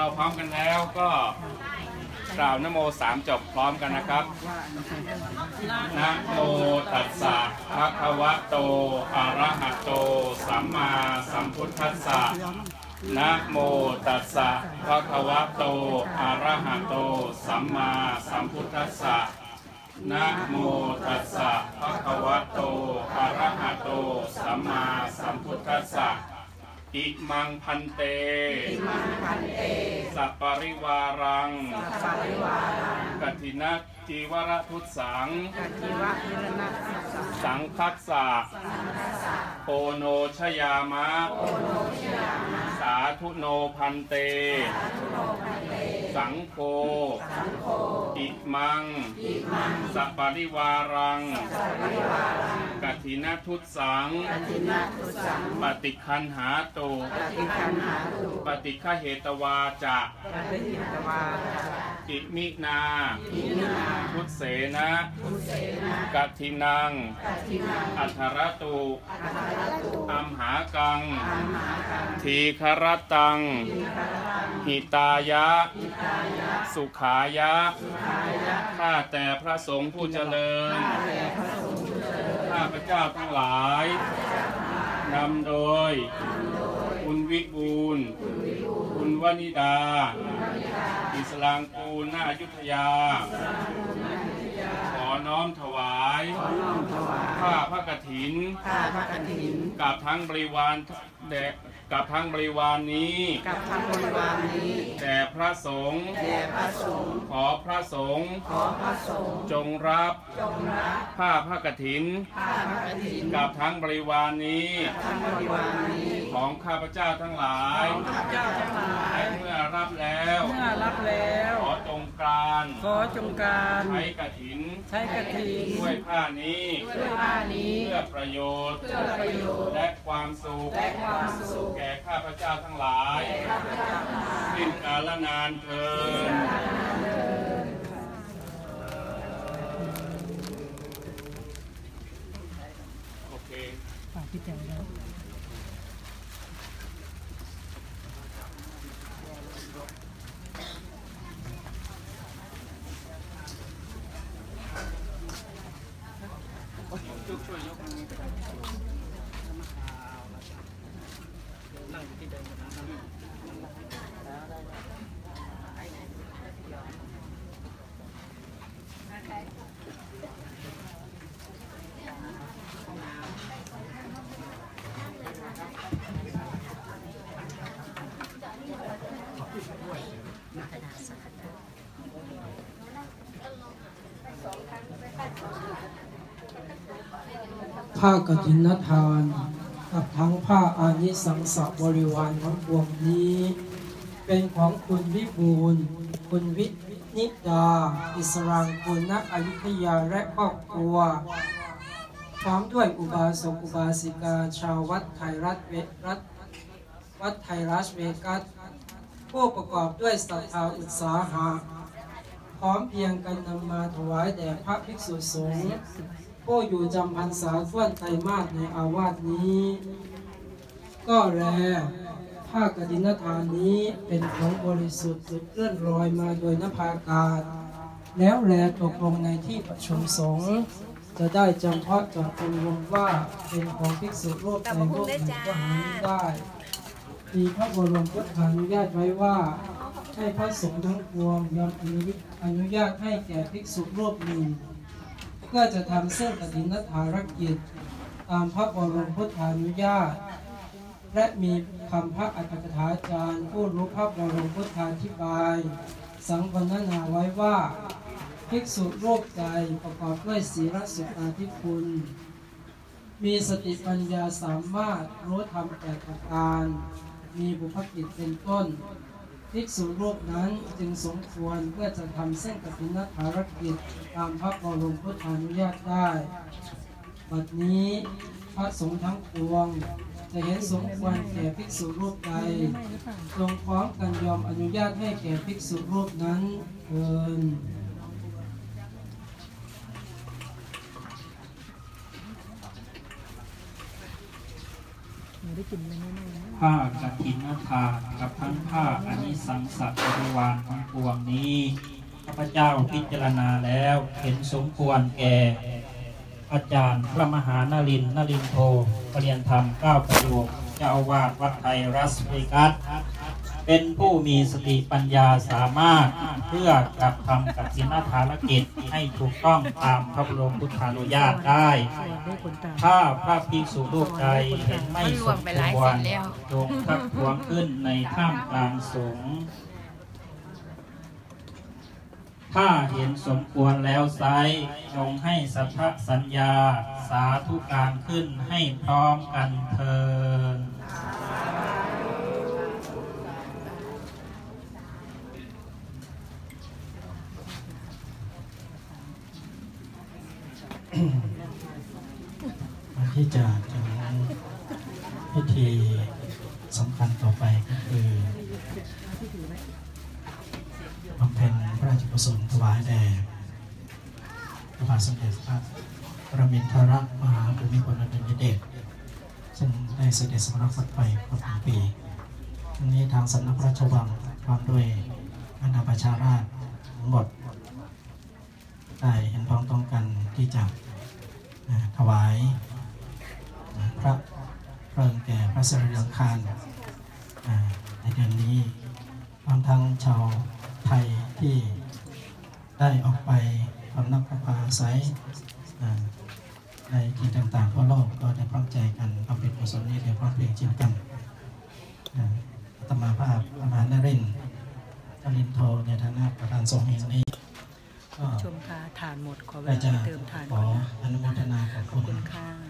เราพร้อมกันแล้วก็กล่าวนโมสามจบพร้อมกันนะครับนะโมตัสสะภะคะวะโตอะระหะโต สัมมาสัมพุทธัสสะนะโมตัสสะภะคะวะโตอะระหะโต สัมมาสัมพุทธัสสะนะโมตัสสะภะคะวะโตอะระหะโต สัมมาสัมพุทธัสสะ อิมังพันเต สัปปริวารังกัตินะจีวรทุตสัง สังคัสสะโปโนชยามะ สาธุโนพันเต สังโฆอิมัง สัปปริวารัง กัตินะทุตสังปฏิคันหาตุปฏิฆเหตวาจะอิมินาพุทธเสนะกัทินังอัทรตุอัมหากังทีครตังหิตายะ สุขายะข้าแต่พระสงฆ์ผู้เจริญ ข้าพระเจ้าทั้งหลายนำโดย คุณวิบูลย์คุณวนิดา อิสลางกูลนาอยุธยา ขอน้อมถวายข้าพระกฐินข้าพระกฐินกับทั้งบริวารแด่ กับทั้งบริวารนี้ กับทั้งบริวารนี้แด่พระสงฆ์แด่พระสงฆ์ขอพระสงฆ์ขอพระสงฆ์จงรับจงรับผ้าพระกฐินข้าพระกฐินกับทั้งบริวารนี้ทั้งบริวารนี้ ของข้าพเจ้าทั้งหลายข้าพเจ้าทั้งหลายเมื่อรับแล้วเมื่อรับแล้วขอจงการขอจงการใช้กฐินใช้กฐินด้วยผ้านี้ด้วยผ้านี้เพื่อประโยชน์เพื่อประโยชน์และ ความสุขและความสุขแก่ข้าพเจ้าทั้งหลายสิ้นกาลนานเทินโอเค ผ้ากฐินทาน กับทั้งผ้าอานิสังสบริวารทั้งปวงนี้ เป็นของคุณวิบูลคุณวินิดา อิสรางกุลณอยุธยาและครอบครัว พร้อมด้วยอุบาสกอุบาสิกา ชาววัดไทยรัฐเวรัฐวัดไทยรัฐเวกัสผู้ประกอบด้วยศรัทธาอุตสาหะพร้อมเพียงกันนำมาถวายแด่พระภิกษุสงฆ์ ผู้อยู่จำพรรษาท่วนไตรมาสในอาวาสนี้ ก็แลผ้ากฐินทานนี้เป็นของบริสุทธิ์จุดเลื่อนลอยมาโดยนภากาศแล้วแลตกลงในที่ประชุมสงฆ์จะได้จำเพาะจาะจงลงว่าเป็นของภิกษุรูปใดรูปหนึ่งก็หาไม่ได้มีพระบรมพุทธานุญาตไว้ว่า ให้พระสงฆ์ทั้งปวงยอมอนุญอนุญาตให้แก่ภิกษุรูปหนึ่ง เพื่อจะทำเส้นกฐินทารกิจ ตามพระบรมพุทธานุญาต และมีคำพระอัจฉริยจารย์ผู้รู้พระบรมพุทธาธิบาย สังวรนาไว้ว่า ภิกษุโรูปใจประกอบด้วยศีลสุตาธิคุณ มีสติปัญญาสามารถรู้ธรรมแปดประการ มีบุพกิจเป็นต้น ภิกษุรูปนั้นจึงสมควรเพื่อจะทำเส้นกฐินภารกิจตามพระบรมพุทธานุญาตได้บัดนี้พระสงฆ์ทั้งปวง จะเห็นสมควรแก่ภิกษุรูปใดจงพร้อมกันยอมอนุญาตให้แก่ภิกษุรูปนั้นเอิน ผ้ากฐินทานกับทั้งผ้าอันนี้สังสัตบริวารทั้งปวงนี้ข้าพเจ้าพิจารณาแล้วเห็นสมควรแก่ อาจารย์พระมหานารินนารินโทปรริยนธรรมเก้าประโยคเจ้าอาวาสวัดไทยรัสเวกัส เป็นผู้มีสติปัญญาสามารถเพื่อกระทำกับสินภารกิจให้ถูกต้องตามพระบรมพุทธานุญาตได้ ถ้าพระภิกษุรูปใดเห็นไม่สมควรจงทักทวงขึ้นในท่ามกลางสงฆ์ถ้าเห็นสมควรแล้วไซจงให้สัทธสัญญาสาธุการขึ้นให้พร้อมกันเทิน ก่อนที่จะถึงพิธีสำคัญต่อไปก็คือบำเพ็ญพระราชกุศลถวายแด่พระบาทสมเด็จพระปรมินทรมหาภูมิพลอดุลยเดชซึ่งได้เสด็จสมรสไปครบหนึ่งปีทั้งนี้ทางสำนักพระราชวังพร้อมด้วยบรรดาประชาราษฎรทั้งหมด ได้เห็นพ้องต้องกันที่จะถวายพระเพลิงแก่พระสรีรังคารในเดือนนี้พร้อมทั้งชาวไทยที่ได้ออกไปพำนักประพาอาศัยอ่าในที่ต่างๆทั่วโลกก็ได้พร้อมใจกันทำเป็นกุศลนี้เดียวพร้อมเพรียงเช่นกันอ่าตมาภาพอามานรินทร์จรินโทในฐานะประธานสงฆ์แห่งนี้ ชมค่ะฐานหมดขอเวก็ลาจะเติมฐานขออนุโมทนาขอบขอบคุคุณณค่ะอย่างท่าน